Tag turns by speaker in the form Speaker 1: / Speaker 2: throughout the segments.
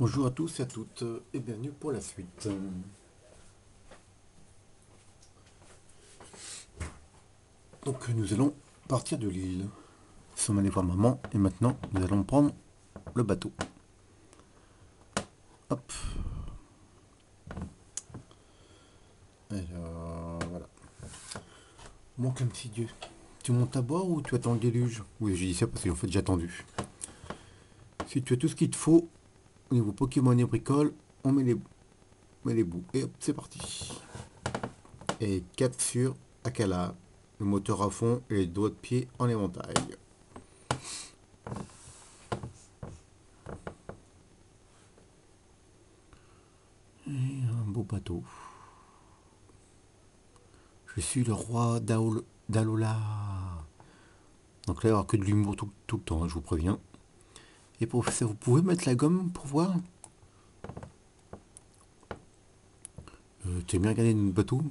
Speaker 1: Bonjour à tous et à toutes et bienvenue pour la suite. Donc nous allons partir de l'île. Nous sommes allés voir maman et maintenant nous allons prendre le bateau. Hop. Alors voilà. Mon comme petit Dieu. Tu montes à bord ou tu attends le déluge? Oui, j'ai dit ça parce qu'en fait j'ai attendu. Si tu as tout ce qu'il te faut, au niveau Pokémon et bricole, on met les, on met les bouts. Et hop, c'est parti. Et cap sur Akala, le moteur à fond et les doigts de pied en éventail. Et un beau bateau. Je suis le roi d'Alola. Donc là, il n'y aura que de l'humour tout, tout le temps, hein, je vous préviens. Et professeur, vous pouvez mettre la gomme pour voir euh, Tu aimes bien regarder notre bateau?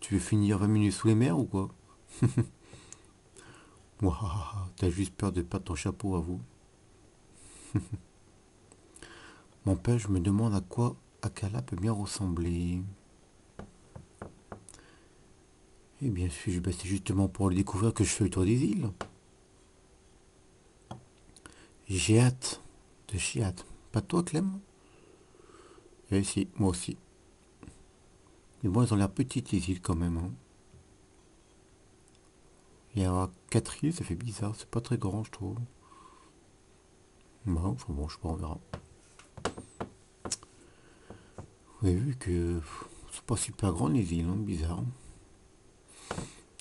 Speaker 1: Tu veux finir 20 minutes sous les mers ou quoi? T'as juste peur de perdre ton chapeau à vous. Mon père, je me demande à quoi Akala peut bien ressembler. Eh bien, suis-je c'est justement pour le découvrir que je fais le tour des îles. J'ai hâte de chier hâte. Pas toi, Clem? Eh si, moi aussi. Mais bon, elles ont l'air petites, les îles, quand même. hein. Il y a quatre îles, ça fait bizarre. C'est pas très grand, je trouve. Bon, enfin bon, je sais pas, on verra. Vous avez vu que c'est pas super grand, les îles, hein, bizarre.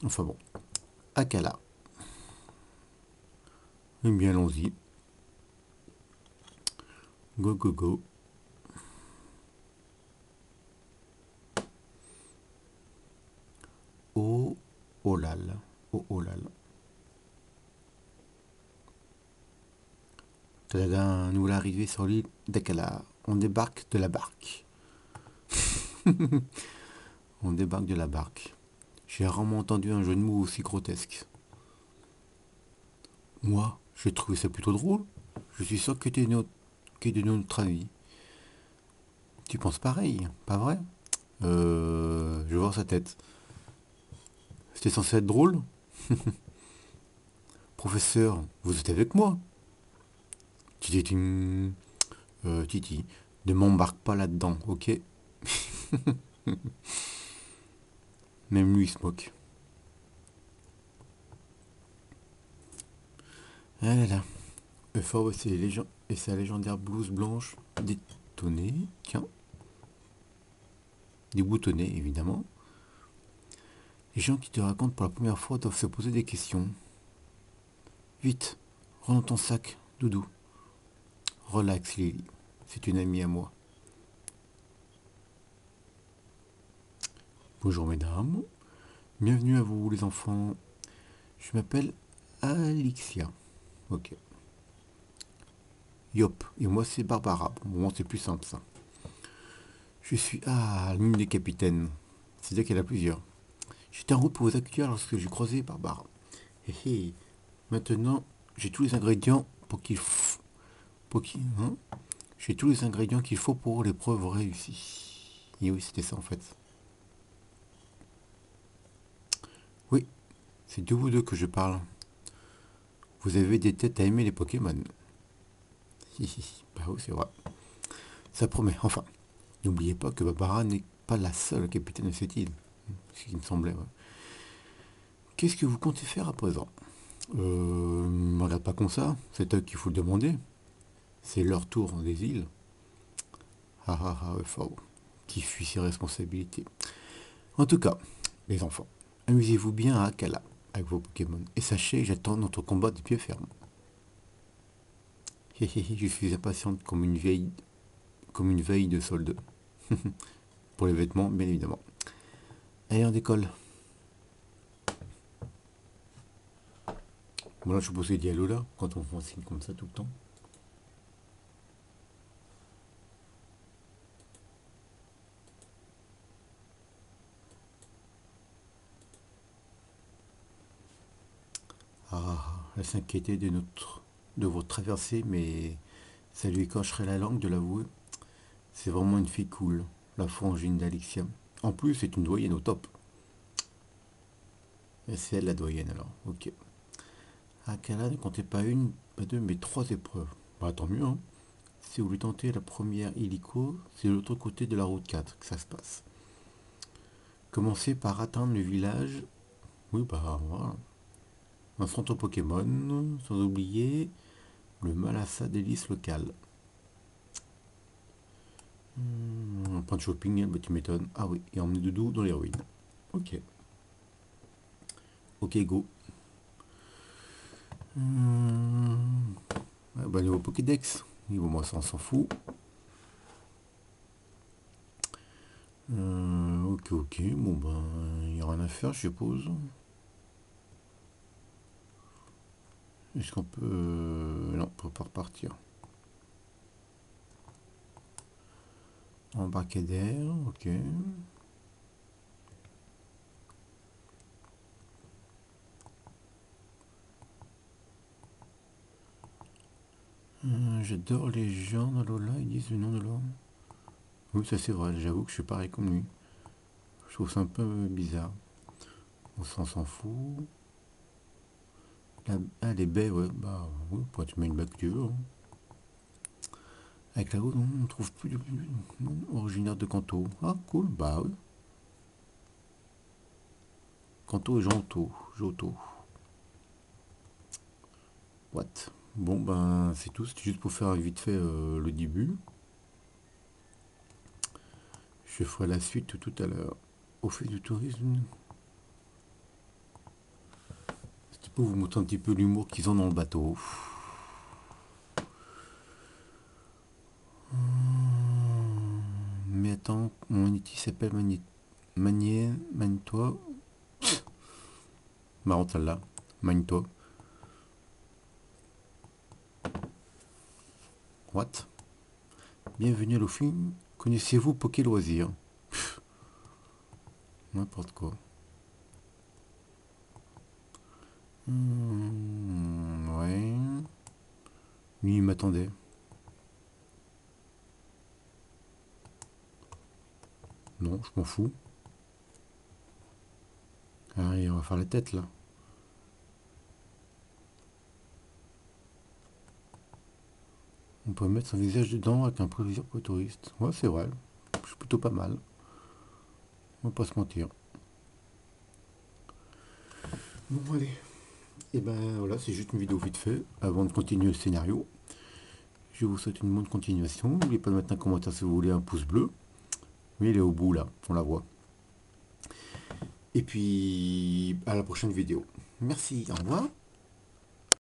Speaker 1: Enfin bon. Akala. Eh bien, allons-y. Go, go, go. Oh, oh là. Oh, oh là nous voilà arrivés sur l'île d'Akala. On débarque de la barque. On débarque de la barque. J'ai rarement entendu un jeu de mots aussi grotesque. Moi, j'ai trouvé ça plutôt drôle. Je suis sûr que tu es de notre, que de notre avis. Tu penses pareil, pas vrai? Euh. Je vais voir sa tête. C'était censé être drôle Professeur, vous êtes avec moi? Titi, euh, Titi, ne m'embarque pas là-dedans, ok? Même lui il se moque. Ah là. Euphor et, ses légend- et sa légendaire blouse blanche détonnée. Tiens. Déboutonnée, évidemment. Les gens qui te racontent pour la première fois doivent se poser des questions. Vite, rends ton sac, Doudou. Relax, Lily. C'est une amie à moi. Bonjour mesdames, bienvenue à vous les enfants. Je m'appelle Alixia. Ok. Yop, et moi c'est Barbara. Bon, c'est plus simple ça. Je suis ah l'une des capitaines. C'est-à-dire qu'elle a plusieurs. J'étais en route pour vous accueillir lorsque j'ai croisé Barbara. Hé hé. Maintenant, j'ai tous les ingrédients pour qu'il pour qu'il hein J'ai tous les ingrédients qu'il faut pour l'épreuve réussie. Et oui, c'était ça en fait. Oui, c'est de vous deux que je parle. Vous avez des têtes à aimer les Pokémon. Hi, hi, hi. bah oui, c'est vrai. Ça promet. Enfin, n'oubliez pas que Barbara n'est pas la seule capitaine de cette île. Ce qui me semblait. Qu'est-ce que vous comptez faire à présent? Euh, regarde pas comme ça. C'est eux qu'il faut le demander. C'est leur tour des îles. Ah ah ah. Qui fuit ses responsabilités. En tout cas, les enfants, amusez-vous bien à Akala avec vos Pokémon. Et sachez, j'attends notre combat de pied ferme. Je suis impatiente comme une vieille, comme une veille de solde. Pour les vêtements, bien évidemment. Allez, on décolle. Bon là, je suis posé dialogue là, quand on fait un signe comme ça tout le temps. Ah, elle s'inquiétait de notre de votre traversée, mais ça lui écorcherait la langue de l'avouer. C'est vraiment une fille cool, la frangine d'Alexia. En plus, c'est une doyenne au top. C'est elle la doyenne alors, ok. Akala ne comptez pas une, pas deux, mais trois épreuves. Bah tant mieux, hein. Si vous voulez tenter la première hélico, c'est de l'autre côté de la route 4 que ça se passe. Commencez par atteindre le village. Oui, bah voilà. Un centre Pokémon, sans oublier le Malassa d'hélice local. Hmm, point de shopping, bah, tu m'étonnes. Ah oui, et emmener Doudou dans les ruines. Ok. Ok, go. Hmm. bah, niveau Pokédex. Niveau moi, ça, on s'en fout. Euh, ok, ok. Bon, ben, il n'y a rien à faire, je suppose. Est-ce qu'on peut... Non, on peut pas repartir. Embarcadère, ok. Euh, j'adore les gens dans Lola, ils disent le nom de l'homme. Oui, ça c'est vrai, j'avoue que je suis pareil comme lui. Je trouve ça un peu bizarre. On s'en s'en fout. Ah, les baies, ouais, bah oui, tu mets une baie que tu veux. Hein. Avec la haut, on ne trouve plus originaire de Canto. Ah, cool, bah oui. Canto et Janto, Joto. What? Bon, ben, c'est tout. C'était juste pour faire vite fait euh, le début. Je ferai la suite tout à l'heure. Au fait du tourisme. C'était vous montrer un petit peu l'humour qu'ils ont dans le bateau. Mais attends, mon unité s'appelle Magné... Magné... Magneto. Marrant celle-là. Magneto. What? Bienvenue à l'office. Connaissez-vous Poké Loisirs N'importe quoi. Hmm, ouais. Lui, il m'attendait. Non, je m'en fous. Allez, on va faire la tête là. On peut mettre son visage dedans avec un préviseur pour les touristes. Ouais, c'est vrai. Je suis plutôt pas mal. On va pas se mentir. Bon, allez. Et eh ben voilà, c'est juste une vidéo vite fait avant de continuer le scénario. Je vous souhaite une bonne continuation. N'oubliez pas de mettre un commentaire si vous voulez, un pouce bleu. Mais il est au bout là, on la voit. Et puis à la prochaine vidéo. Merci, au revoir.